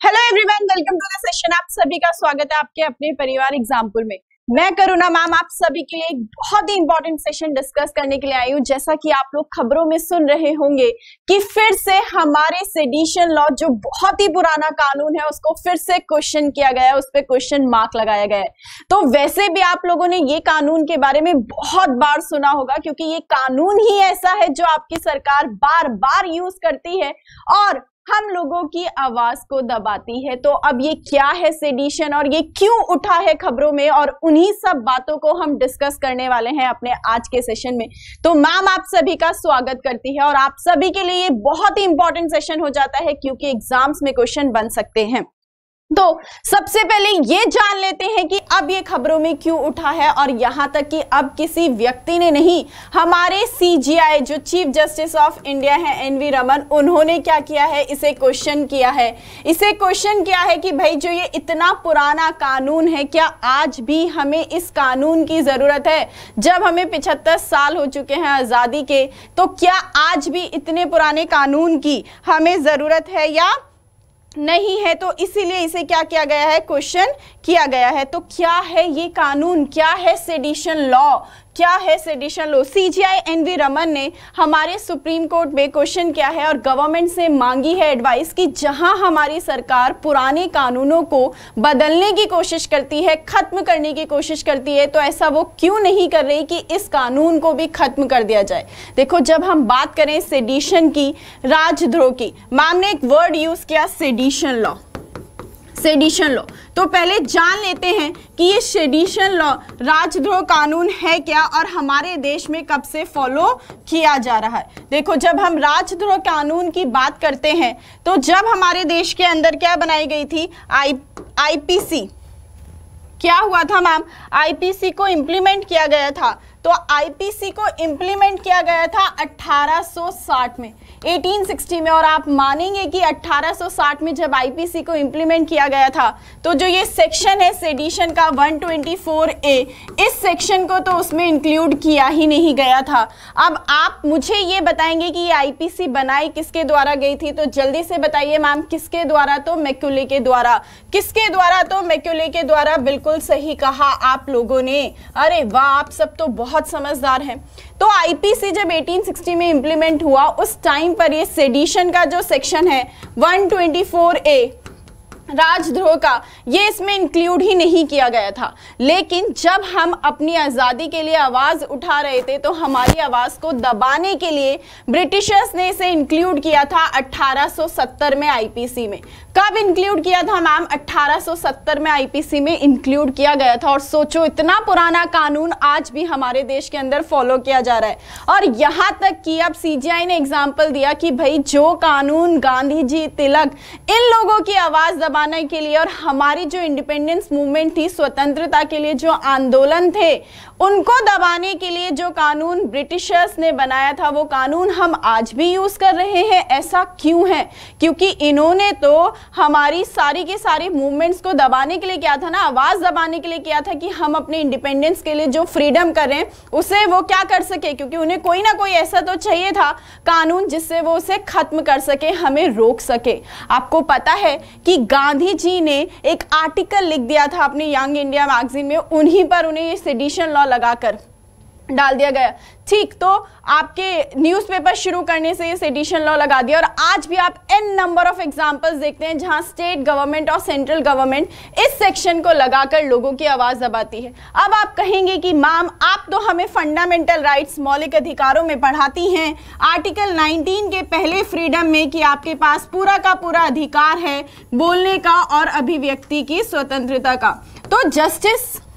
Hello everyone welcome to the session आप सभी का स्वागत है आपके अपने परिवार एग्ज़ाम्पल में। मैं करुणा मैम, आप सभी के लिए एक बहुत ही इंपॉर्टेंट सेशन डिस्कस करने के लिए आई हूँ। जैसा कि आप लोग खबरों में सुन रहे होंगे कि फिर से हमारे सेडिशन लॉ जो बहुत ही पुराना कानून है, उसको फिर से क्वेश्चन किया गया है, उस पर क्वेश्चन मार्क लगाया गया है। तो वैसे भी आप लोगों ने ये कानून के बारे में बहुत बार सुना होगा, क्योंकि ये कानून ही ऐसा है जो आपकी सरकार बार बार यूज़ करती है और हम लोगों की आवाज़ को दबाती है तो अब ये क्या है सेडिशन और ये क्यों उठा है खबरों में और उन्हीं सब बातों को हम डिस्कस करने वाले हैं अपने आज के सेशन में। तो मैम आप सभी का स्वागत करती है और आप सभी के लिए ये बहुत ही इंपॉर्टेंट सेशन हो जाता है क्योंकि एग्ज़ाम्स में क्वेश्चन बन सकते हैं। तो सबसे पहले ये जान लेते हैं कि अब ये खबरों में क्यों उठा है और यहाँ तक कि अब किसी व्यक्ति ने नहीं, हमारे सीजीआई जो चीफ जस्टिस ऑफ़ इंडिया है एनवी रमन उन्होंने क्या किया है? इसे क्वेश्चन किया है। इसे क्वेश्चन किया है कि भाई जो ये इतना पुराना कानून है, क्या आज भी हमें इस कानून की ज़रूरत है? जब हमें पिछहत्तर साल हो चुके हैं आज़ादी के तो क्या आज भी इतने पुराने कानून की हमें ज़रूरत है या नहीं है तो इसीलिए इसे क्या किया गया है? क्वेश्चन किया गया है। तो क्या है ये कानून? क्या है सेडिशन लॉ क्या है sedition law CJI NV Raman ने हमारे सुप्रीम कोर्ट में क्वेश्चन किया है और गवर्नमेंट से मांगी है एडवाइस कि जहाँ हमारी सरकार पुराने कानूनों को बदलने की कोशिश करती है, खत्म करने की कोशिश करती है तो ऐसा वो क्यों नहीं कर रही कि इस कानून को भी खत्म कर दिया जाए? देखो, जब हम बात करें सेडिशन की, राजद्रोह की मैम ने एक वर्ड यूज़ किया सेडिशन लॉ सेडिशन लॉ तो पहले जान लेते हैं कि ये सेडिशन लॉ राजद्रोह कानून है क्या और हमारे देश में कब से फॉलो किया जा रहा है। देखो, जब हम राजद्रोह कानून की बात करते हैं तो जब हमारे देश के अंदर क्या बनाई गई थी? आई आईपीसी क्या हुआ था मैम आईपीसी को इंप्लीमेंट किया गया था। तो आईपीसी को इंप्लीमेंट किया गया था 1860 में। 1860 में और आप मानेंगे कि 1860 में जब आईपीसी को इंप्लीमेंट किया गया था तो जो ये सेक्शन है सेडिशन का 124 ए इस सेक्शन को तो उसमें इंक्लूड किया ही नहीं गया था। अब आप मुझे ये बताएँगे कि ये आईपीसी बनाई किसके द्वारा गई थी? तो जल्दी से बताइए मैम, किसके द्वारा? तो मैक्यूले के द्वारा। किसके द्वारा? तो मैक्यूले के द्वारा बिल्कुल सही कहा आप लोगों ने। अरे वाह, आप सब तो बहुत समझदार हैं। तो आईपीसी जब 1860 में इंप्लीमेंट हुआ, उस टाइम पर ये सेडिशन का जो सेक्शन है 124 ए राजद्रोह का, ये इसमें इंक्लूड ही नहीं किया गया था। लेकिन जब हम अपनी आज़ादी के लिए आवाज़ उठा रहे थे तो हमारी आवाज़ को दबाने के लिए ब्रिटिशर्स ने इसे इंक्लूड किया था 1870 में आईपीसी में। कब इंक्लूड किया था मैम? 1870 में आईपीसी में इंक्लूड किया गया था। और सोचो, इतना पुराना कानून आज भी हमारे देश के अंदर फॉलो किया जा रहा है। और यहाँ तक कि अब सीजीआई ने एग्ज़ाम्पल दिया कि भाई, जो कानून गांधी जी तिलक, इन लोगों की आवाज़ दबाने के लिए और हमारी जो इंडिपेंडेंस मूवमेंट थी, स्वतंत्रता के लिए जो आंदोलन थे, उनको दबाने के लिए जो कानून ब्रिटिशर्स ने बनाया था, वो कानून हम आज भी यूज़ कर रहे हैं। ऐसा क्यों है? क्योंकि इन्होंने तो हमारी सारी की सारी मूवमेंट्स को दबाने के लिए किया था ना, आवाज़ दबाने के लिए किया था कि हम अपने इंडिपेंडेंस के लिए जो फ्रीडम करें उसे वो क्या कर सके? क्योंकि उन्हें कोई ना कोई ऐसा तो चाहिए था, कानून जिससे वो उसे खत्म कर सके, हमें रोक सके। आपको पता है कि गांधी जी ने एक आर्टिकल लिख दिया था अपने यंग इंडिया मैगजीन में, उन्हीं पर उन्हें ये सेडिशन लॉ लगाकर। डाल दिया गया। ठीक तो आपके न्यूज़पेपर शुरू करने से इस एडिशन लॉ लगा दिया और आज भी आप एन नंबर ऑफ़ एग्जांपल्स देखते हैं जहाँ स्टेट गवर्नमेंट और सेंट्रल गवर्नमेंट इस सेक्शन को लगाकर लोगों की आवाज़ दबाती है। अब आप कहेंगे कि, मैम, आप तो हमें फंडामेंटल राइट्स मौलिक अधिकारों में पढ़ाती हैं। आर्टिकल 19 के पहले फ्रीडम में कि आपके पास पूरा का पूरा अधिकार है, बोलने का और अभिव्यक्ति की स्वतंत्रता का। तो justice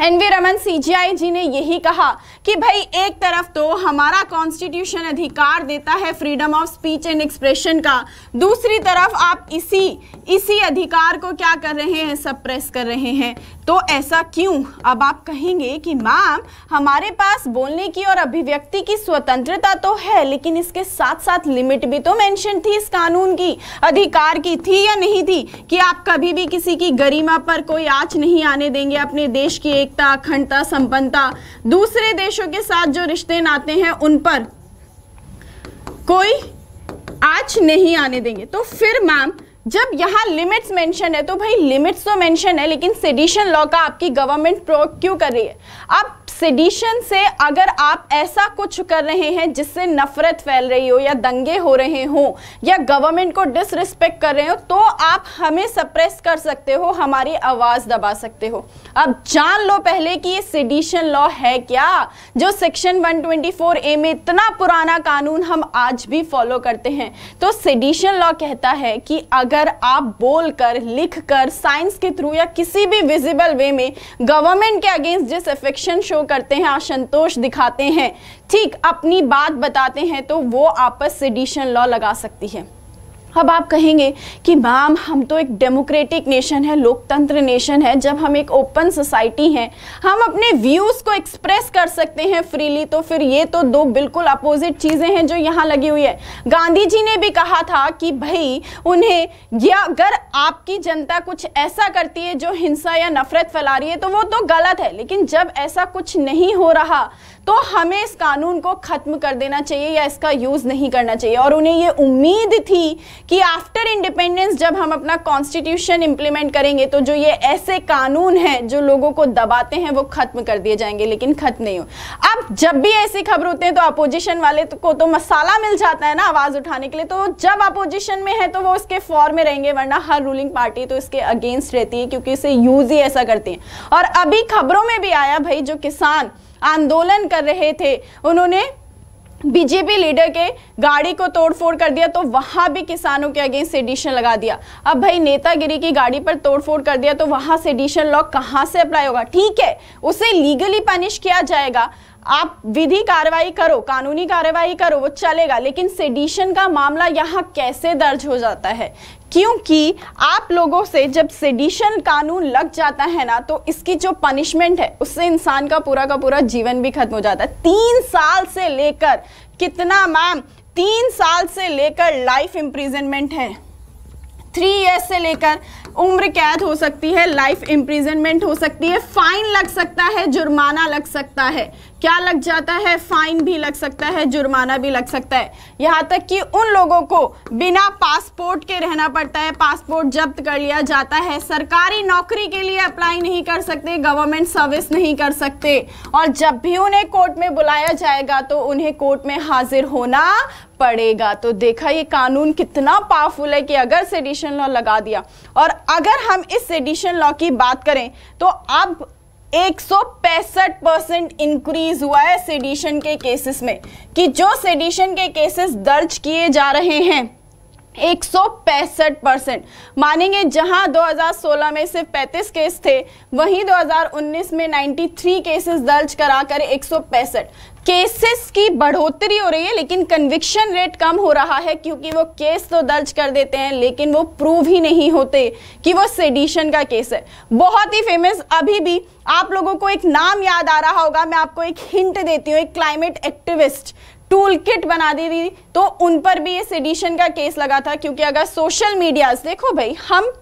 NV Raman CJI ji ने यही कहा कि भाई, एक तरफ़ तो हमारा कॉन्स्टिट्यूशन अधिकार देता है freedom of speech and expression का। दूसरी तरफ़ आप इसी इसी अधिकार को क्या कर रहे हैं? सप्रेस कर रहे हैं। तो ऐसा क्यों? अब आप कहेंगे कि, मैम, हमारे पास बोलने की और अभिव्यक्ति की स्वतंत्रता तो है, लेकिन इसके साथ साथ लिमिट भी तो मेंशन थी इस कानून की। अधिकार की थी या नहीं थी? कि आप कभी भी किसी की गरिमा पर कोई आँच नहीं आने देंगे अपने देश की एकता, अखंडता, संपन्नता। दूसरे देशों के साथ जो रिश्ते नाते हैं, उन पर कोई आज नहीं आने देंगे। तो फिर, मैम जब यहाँ लिमिट्स मेंशन है तो भाई लिमिट्स तो मेंशन है, लेकिन सेडिशन लॉ का आपकी गवर्नमेंट प्रो क्यों कर रही है? अब सेडिशन से अगर आप ऐसा कुछ कर रहे हैं जिससे नफरत फैल रही हो या दंगे हो रहे हो या गवर्नमेंट को डिसरिस्पेक्ट कर रहे हो तो आप हमें सप्रेस कर सकते हो, हमारी आवाज़ दबा सकते हो। अब जान लो पहले कि ये सेडिशन लॉ है क्या, जो सेक्शन 124 ए में इतना पुराना कानून हम आज भी फॉलो करते हैं। तो सेडिशन लॉ कहता है कि अगर आप बोलकर, लिखकर साइंस के थ्रू या किसी भी विजिबल वे में गवर्नमेंट के अगेंस्ट जिस एफेक्शन शो करते हैं, असंतोष दिखाते हैं। ठीक, अपनी बात बताते हैं तो वो आपस से लॉ लगा सकती है। अब आप कहेंगे कि मैम, हम तो एक डेमोक्रेटिक नेशन है, लोकतंत्र नेशन है, जब हम एक ओपन सोसाइटी हैं, हम अपने व्यूज़ को एक्सप्रेस कर सकते हैं फ्रीली तो फिर ये तो दो बिल्कुल अपोजिट चीज़ें हैं जो यहाँ लगी हुई है। गांधी जी ने भी कहा था कि भाई, उन्हें, या अगर आपकी जनता कुछ ऐसा करती है जो हिंसा या नफरत फैला रही है तो वो तो गलत है, लेकिन जब ऐसा कुछ नहीं हो रहा तो हमें इस कानून को खत्म कर देना चाहिए या इसका यूज़ नहीं करना चाहिए। और उन्हें ये उम्मीद थी कि आफ्टर इंडिपेंडेंस जब हम अपना कॉन्स्टिट्यूशन इंप्लीमेंट करेंगे तो जो ये ऐसे कानून हैं जो लोगों को दबाते हैं वो खत्म कर दिए जाएँगे लेकिन खत्म नहीं हो अब जब भी ऐसी खबर होते हैं तो अपोजिशन वाले तो, को तो मसाला मिल जाता है ना आवाज़ उठाने के लिए। तो जब अपोजिशन में है तो वो उसके फॉर में रहेंगे वरना हर रूलिंग पार्टी तो इसके अगेंस्ट रहती है क्योंकि इसे यूज़ ही ऐसा करते हैं। और अभी खबरों में भी आया भाई जो किसान आंदोलन कर रहे थे। उन्होंने बीजेपी लीडर के गाड़ी को तोड़फोड़ कर दिया तो वहाँ भी किसानों के अगेंस्ट एडिशन लगा दिया। अब भाई नेतागिरी की गाड़ी पर तोड़फोड़ कर दिया तो वहाँ सेडिशन लॉ कहाँ से अप्लाई होगा? ठीक है, उसे लीगली पनिश किया जाएगा। आप विधि कार्रवाई करो, कानूनी कार्रवाई करो, वो चलेगा, लेकिन सेडिशन का मामला यहाँ कैसे दर्ज हो जाता है? क्योंकि आप लोगों से जब सेडिशन कानून लग जाता है ना तो इसकी जो पनिशमेंट है, उससे इंसान का पूरा का पूरा जीवन भी खत्म हो जाता है। तीन साल से लेकर, कितना मैम, तीन साल से लेकर लाइफ इम्प्रिजनमेंट है। थ्री ईयर्स से लेकर उम्र कैद हो सकती है लाइफ इम्प्रिजनमेंट हो सकती है फाइन लग सकता है, जुर्माना लग सकता है। क्या लग जाता है? फाइन भी लग सकता है, जुर्माना भी लग सकता है। यहाँ तक कि उन लोगों को बिना पासपोर्ट के रहना पड़ता है। पासपोर्ट जब्त कर लिया जाता है। सरकारी नौकरी के लिए अप्लाई नहीं कर सकते गवर्नमेंट सर्विस नहीं कर सकते। और जब भी उन्हें कोर्ट में बुलाया जाएगा तो उन्हें कोर्ट में हाजिर होना पड़ेगा। तो देखा ये कानून कितना पावरफुल है कि अगर सेडिशन लॉ लगा दिया, और अगर हम इस सेडिशन लॉ की बात करें तो अब एक परसेंट इंक्रीज हुआ है सेडिशन के केसेस में कि जो सेडिशन के केसेस दर्ज किए जा रहे हैं, एक परसेंट। मानेंगे जहाँ 2016 में सिर्फ़ 35 केस थे, वहीं 2019 में 93 केसेस दर्ज कराकर एक सौ पैंसठ। केसेस की बढ़ोतरी हो रही है, लेकिन कन्विक्शन रेट कम हो रहा है क्योंकि वो केस तो दर्ज कर देते हैं, लेकिन वो प्रूव ही नहीं होते कि वो सेडिशन का केस है। बहुत ही फ़ेमस अभी भी आप लोगों को एक नाम याद आ रहा होगा, मैं आपको एक हिंट देती हूँ, एक क्लाइमेट एक्टिविस्ट टूल किट बना दी थी तो उन पर भी ये सेडिशन का केस लगा था, क्योंकि अगर सोशल मीडिया देखो भाई, हम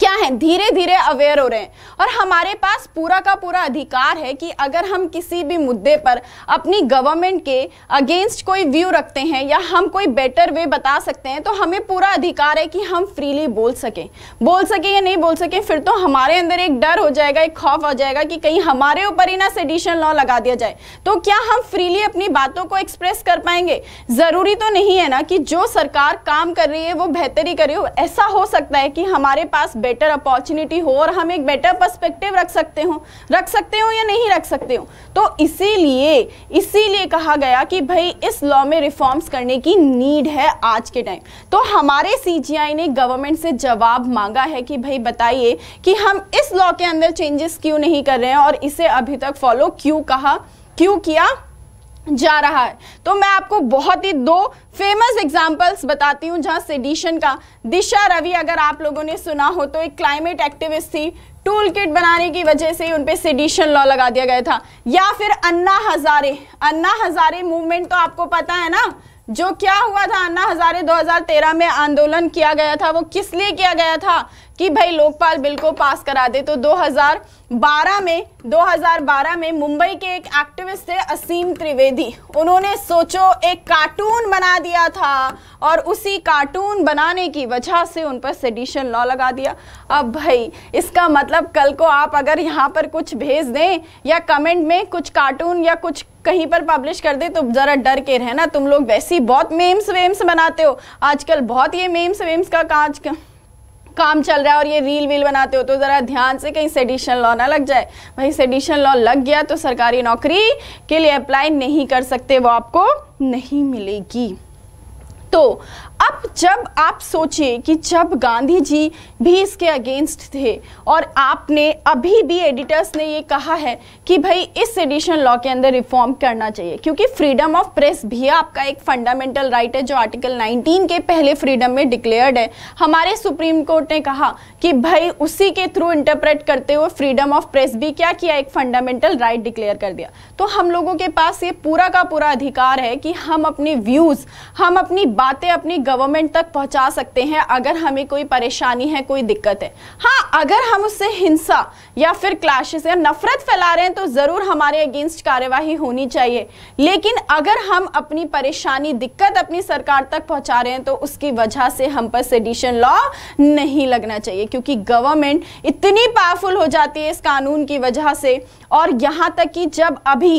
क्या है? धीरे धीरे अवेयर हो रहे हैं। और हमारे पास पूरा का पूरा अधिकार है कि अगर हम किसी भी मुद्दे पर अपनी गवर्नमेंट के अगेंस्ट कोई व्यू रखते हैं या हम कोई बेटर वे बता सकते हैं तो हमें पूरा अधिकार है कि हम फ्रीली बोल सकें। बोल सकें या नहीं बोल सकें, फिर तो हमारे अंदर एक डर हो जाएगा, एक खौफ हो जाएगा कि कहीं हमारे ऊपर ही ना सेडिशन लॉ लगा दिया जाए। तो क्या हम फ्रीली अपनी बातों को एक्सप्रेस कर पाएँगे? ज़रूरी तो नहीं है ना कि जो सरकार काम कर रही है, वो बेहतरी कर। हो ऐसा हो सकता है कि हमारे पास बेटर अपॉर्चुनिटी हो और हम एक बेटर पर्सपेक्टिव रख सकते हो। रख सकते हो या नहीं रख सकते हो? तो इसीलिए इसीलिए कहा गया कि भाई, इस लॉ में रिफॉर्म्स करने की नीड है आज के टाइम तो हमारे सीजीआई ने गवर्नमेंट से जवाब मांगा है कि भाई, बताइए कि हम इस लॉ के अंदर चेंजेस क्यों नहीं कर रहे हैं और इसे अभी तक फॉलो क्यों कहा, क्यों किया? जा रहा है। तो मैं आपको बहुत ही दो फ़ेमस एग्जांपल्स बताती हूँ जहाँ सेडिशन का दिशा रवि अगर आप लोगों ने सुना हो तो एक क्लाइमेट एक्टिविस्ट थी। टूल किट बनाने की वजह से उन पे सेडिशन लॉ लगा दिया गया था। या फिर अन्ना हजारे। अन्ना हजारे मूवमेंट तो आपको पता है ना? जो क्या हुआ था? अन्ना हजारे 2013 में आंदोलन किया गया था। वो किस लिए किया गया था? कि भाई लोकपाल बिल को पास करा दे। तो 2012 में 2012 में मुंबई के एक एक्टिविस्ट थे असीम त्रिवेदी। उन्होंने, सोचो, एक कार्टून बना दिया था और उसी कार्टून बनाने की वजह से उन पर सेडिशन लॉ लगा दिया। अब भाई, इसका मतलब कल को आप अगर यहाँ पर कुछ भेज दें या कमेंट में कुछ कार्टून या कुछ कहीं पर पब्लिश कर दे तो ज़रा डर के रहना। तुम लोग वैसे ही बहुत मेम्स वेम्स बनाते हो। आजकल बहुत ये मेम्स वेम्स का काज का काम चल रहा है और ये रील वील बनाते हो तो ज़रा ध्यान से कहीं सेडिशन लॉ ना लग जाए। भाई सेडिशन लॉ लग गया तो सरकारी नौकरी के लिए अप्लाई नहीं कर सकते, वो आपको नहीं मिलेगी। तो अब जब आप सोचिए कि जब गांधी जी भी इसके अगेंस्ट थे और आपने, अभी भी एडिटर्स ने ये कहा है कि भाई इस एडिशन लॉ के अंदर रिफॉर्म करना चाहिए, क्योंकि फ्रीडम ऑफ़ प्रेस भी आपका एक फंडामेंटल राइट है जो आर्टिकल 19 के पहले फ्रीडम में डिक्लेयर्ड है। हमारे सुप्रीम कोर्ट ने कहा कि भाई उसी के थ्रू इंटरप्रेट करते हुए फ्रीडम ऑफ़ प्रेस भी क्या किया, एक फंडामेंटल राइट डिक्लेयर कर दिया। तो हम लोगों के पास ये पूरा का पूरा अधिकार है कि हम अपने व्यूज़ हम अपनी बातें अपनी गवर्नमेंट तक पहुँचा सकते हैं अगर हमें कोई परेशानी है, कोई दिक्कत है। हाँ अगर हम उससे हिंसा या फिर क्लाशेस या नफरत फैला रहे हैं तो ज़रूर हमारे अगेंस्ट कार्यवाही होनी चाहिए। लेकिन अगर हम अपनी परेशानी, दिक्कत अपनी सरकार तक पहुँचा रहे हैं तो उसकी वजह से हम पर सेडिशन लॉ नहीं लगना चाहिए, क्योंकि गवर्नमेंट इतनी पावरफुल हो जाती है इस कानून की वजह से। और यहाँ तक कि जब अभी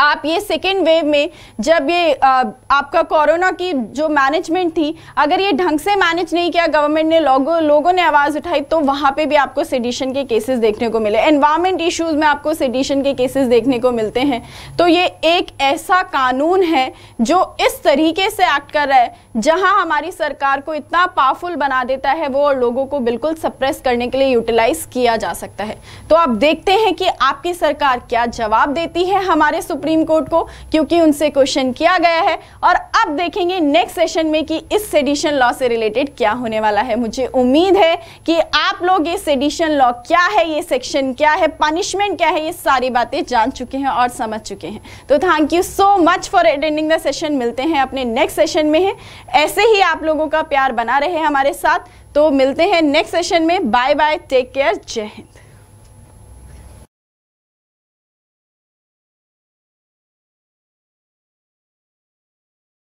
आप ये सेकेंड वेव में जब ये आ, आपका कोरोना की जो मैनेजमेंट थी अगर ये ढंग से मैनेज नहीं किया गवर्नमेंट ने लोगों लोगों ने आवाज़ उठाई तो वहाँ पे भी आपको सेडिशन के केसेस देखने को मिले। एनवायरमेंट इश्यूज़ में आपको सेडिशन के केसेस देखने को मिलते हैं। तो ये एक ऐसा कानून है जो इस तरीके से एक्ट कर रहा है जहाँ हमारी सरकार को इतना पावरफुल बना देता है वो और लोगों को बिल्कुल सप्रेस करने के लिए यूटिलाइज किया जा सकता है। तो आप देखते हैं कि आपकी सरकार क्या जवाब देती है हमारे सुप्रीम सुप्रीम कोर्ट को, क्योंकि उनसे क्वेश्चन किया गया है। और अब देखेंगे नेक्स्ट सेशन में कि इस सेडिशन लॉ से रिलेटेड क्या होने वाला है। मुझे उम्मीद है कि आप लोग ये सेडिशन लॉ क्या है, ये सेक्शन क्या है पनिशमेंट क्या है, ये सारी बातें जान चुके हैं और समझ चुके हैं। तो thank you so much for attending the session मिलते हैं अपने नेक्स्ट सेशन में है। ऐसे ही आप लोगों का प्यार बना रहे हमारे साथ। तो मिलते हैं नेक्स्ट सेशन में। बाय बाय टेक केयर जय हिंद।